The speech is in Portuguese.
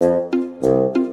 Música